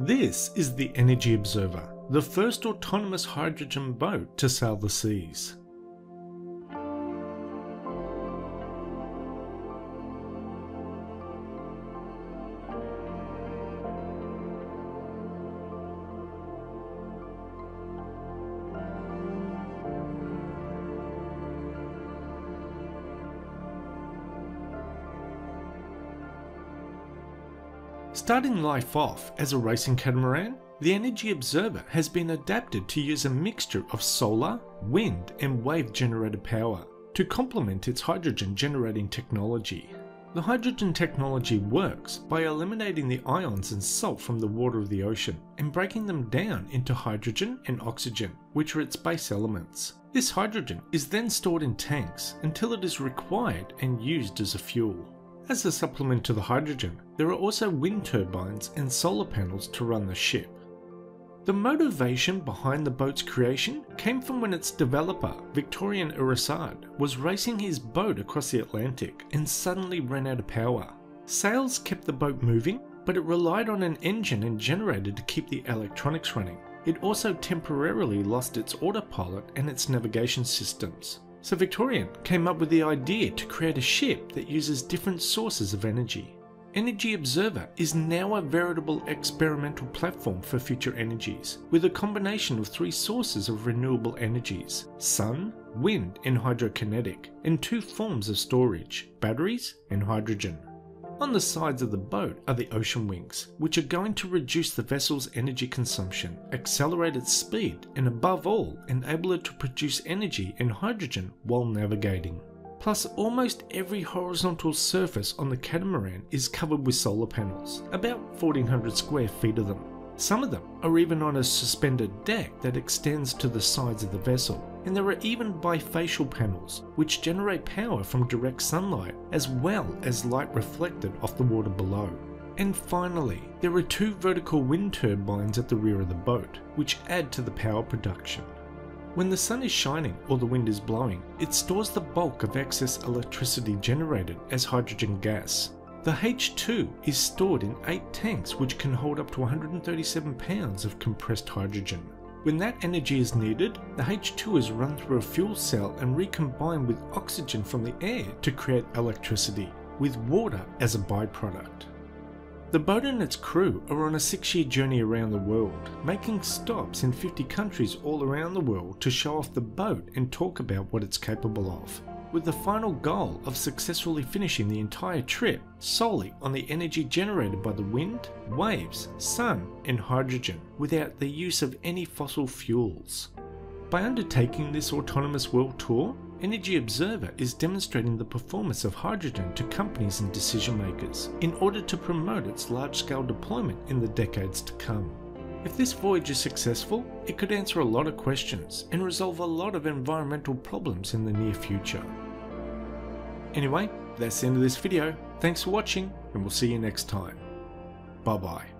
This is the Energy Observer, the first autonomous hydrogen boat to sail the seas. Starting life off as a racing catamaran, the Energy Observer has been adapted to use a mixture of solar, wind, and wave generated power to complement its hydrogen generating technology. The hydrogen technology works by eliminating the ions and salt from the water of the ocean and breaking them down into hydrogen and oxygen, which are its base elements. This hydrogen is then stored in tanks until it is required and used as a fuel. As a supplement to the hydrogen, there are also wind turbines and solar panels to run the ship. The motivation behind the boat's creation came from when its developer, Victorien Ironside, was racing his boat across the Atlantic and suddenly ran out of power. Sails kept the boat moving, but it relied on an engine and generator to keep the electronics running. It also temporarily lost its autopilot and its navigation systems. So Victorien came up with the idea to create a ship that uses different sources of energy. Energy Observer is now a veritable experimental platform for future energies, with a combination of three sources of renewable energies sun, wind, and hydrokinetic, and two forms of storage batteries and hydrogen. On the sides of the boat are the Oceanwings, which are going to reduce the vessel's energy consumption, accelerate its speed, and above all, enable it to produce energy and hydrogen while navigating. Plus, almost every horizontal surface on the catamaran is covered with solar panels, about 1400 square feet of them. Some of them are even on a suspended deck that extends to the sides of the vessel, and there are even bifacial panels which generate power from direct sunlight as well as light reflected off the water below. And finally, there are two vertical wind turbines at the rear of the boat, which add to the power production. When the sun is shining or the wind is blowing, it stores the bulk of excess electricity generated as hydrogen gas, the H2 is stored in 8 tanks which can hold up to 137 pounds of compressed hydrogen. When that energy is needed, the H2 is run through a fuel cell and recombined with oxygen from the air to create electricity, with water as a byproduct. The boat and its crew are on a six year journey around the world, making stops in 50 countries all around the world to show off the boat and talk about what it's capable of with the final goal of successfully finishing the entire trip solely on the energy generated by the wind, waves, sun, and hydrogen without the use of any fossil fuels. By undertaking this autonomous world tour, Energy Observer is demonstrating the performance of hydrogen to companies and decision makers in order to promote its large scale deployment in the decades to come. If this voyage is successful, it could answer a lot of questions and resolve a lot of environmental problems in the near future. Anyway, that's the end of this video. Thanks for watching and we'll see you next time. Bye bye.